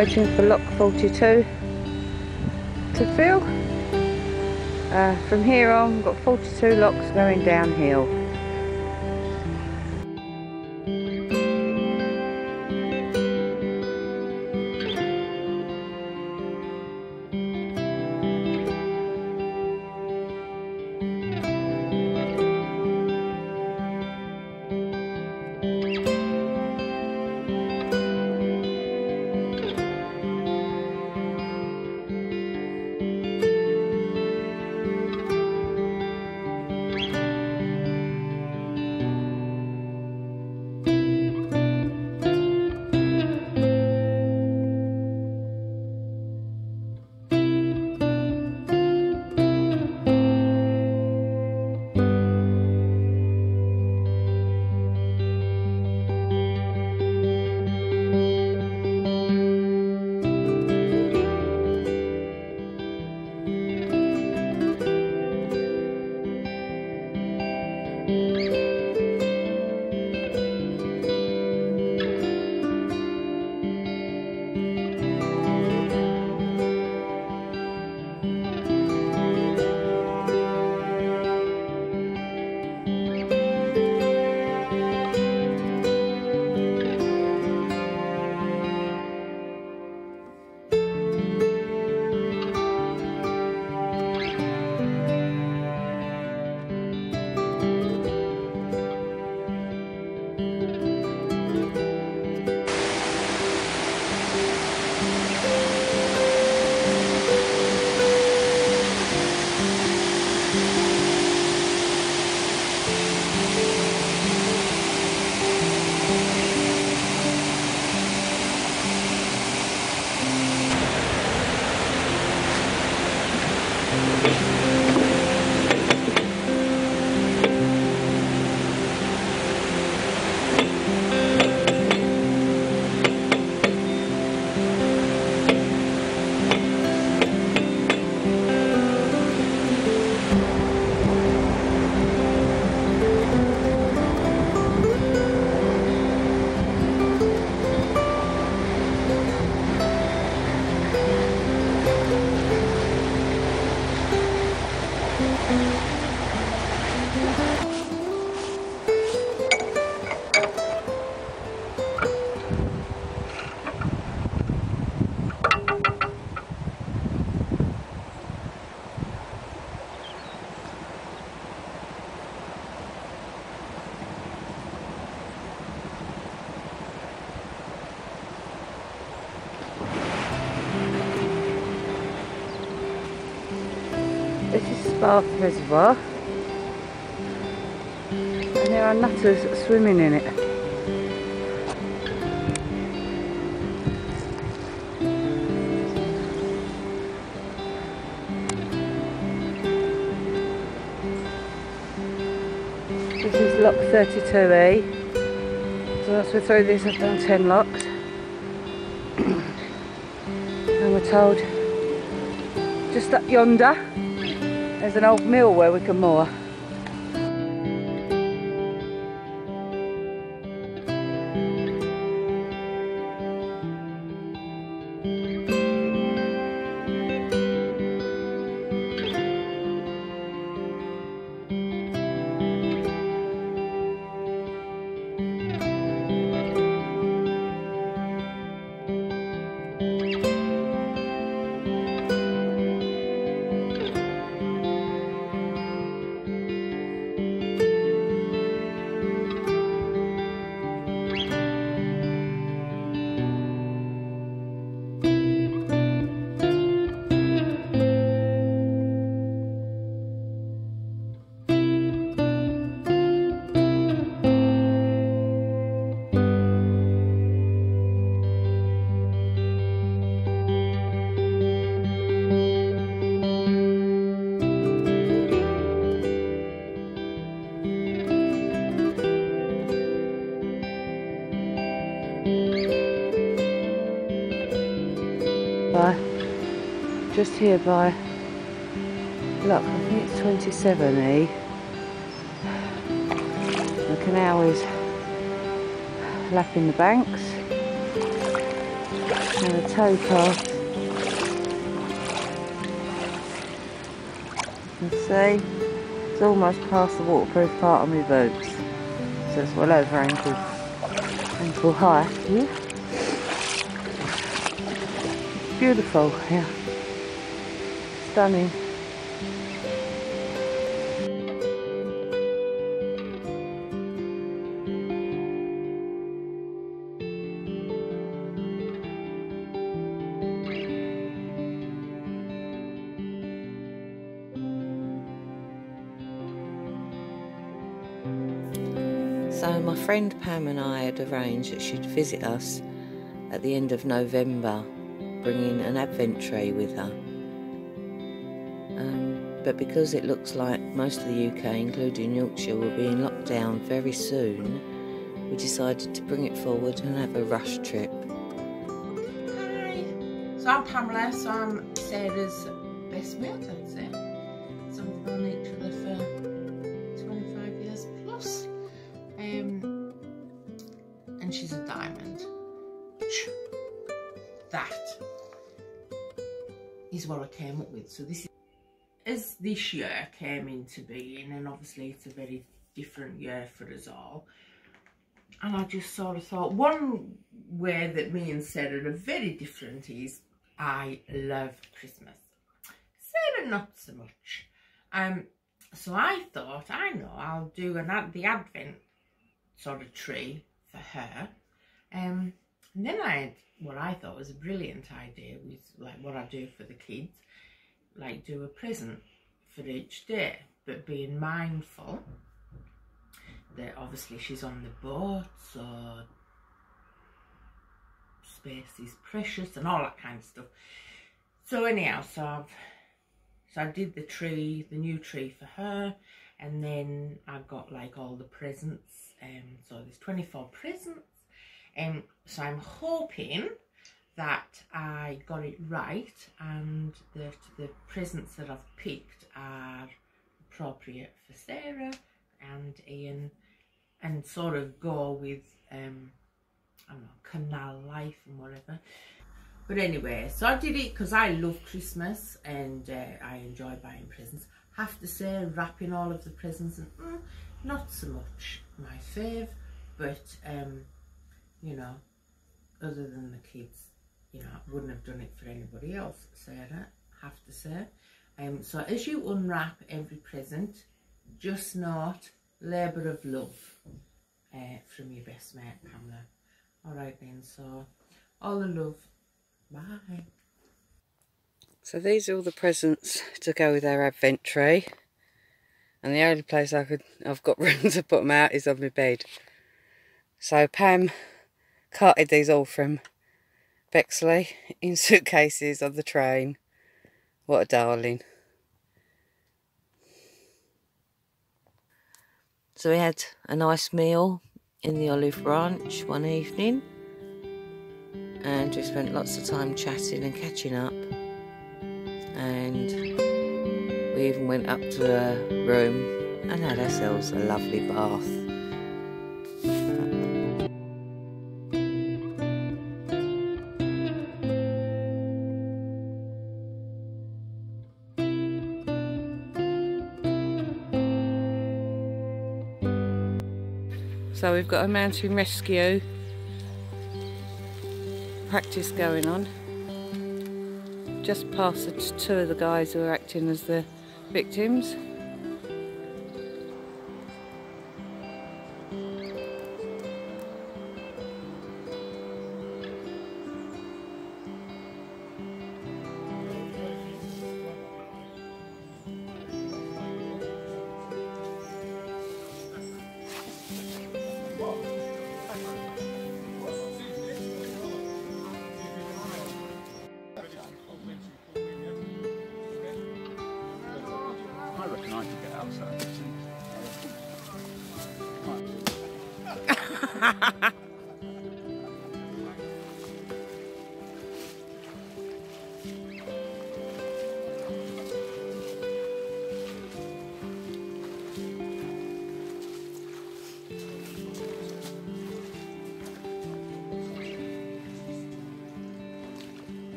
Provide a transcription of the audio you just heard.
waiting for lock 42 to fill. Uh, from here on, we've got 42 locks going downhill. This Sparth Reservoir. And there are nutters swimming in it. This is lock 32A So once we're through this, I've done 10 locks. and we're told just up yonder there's an old mill where we can moor. Just here by look I think it's 27E eh? the canal is lapping the banks And the towpath. You can see it's almost past the waterproof part of my boots. So it's well over ankle, ankle high. Yeah. Beautiful, yeah. Stunning. So my friend Pam and I had arranged that she'd visit us at the end of November, bringing an advent tree with her. But because it looks like most of the UK, including Yorkshire, will be in lockdown very soon, we decided to bring it forward and have a rush trip. Hi, so I'm Pamela, so I'm Sarah's best mate, I'd say. So we've known each other for 25 years plus. Um, and she's a diamond. That is what I came up with. So this is, as this year came into being, and obviously it's a very different year for us all. And I just sort of thought, one way that me and Sarah are very different is I love Christmas. Sarah not so much. Um, so I thought, I know, I'll do an ad the Advent sort of tree for her. Um, and then I had what I thought was a brilliant idea was like what I do for the kids, like do a present for each day, but being mindful that obviously she's on the boat, so space is precious and all that kind of stuff. So anyhow, so I've so I did the tree, the new tree for her, and then I got like all the presents. Um, so there's 24 presents. And um, so I'm hoping that I got it right and that the presents that I've picked are appropriate for Sarah and Ian and sort of go with um, I don't know, canal life and whatever. But anyway, so I did it because I love Christmas and uh, I enjoy buying presents. Have to say, wrapping all of the presents, and mm, not so much my fave, but um, you know, other than the kids, you know, I wouldn't have done it for anybody else, Sarah, have to say. Um, so as you unwrap every present, just note labour of love uh, from your best mate, Pamela. All right then, so all the love Bye. So these are all the presents to go with our advent tree. And the only place I could, I've got room to put them out is on my bed. So Pam carted these all from Bexley in suitcases on the train. What a darling. So we had a nice meal in the olive branch one evening and we spent lots of time chatting and catching up and we even went up to a room and had ourselves a lovely bath. So we've got a mountain rescue practice going on. Just past the two of the guys who are acting as the victims.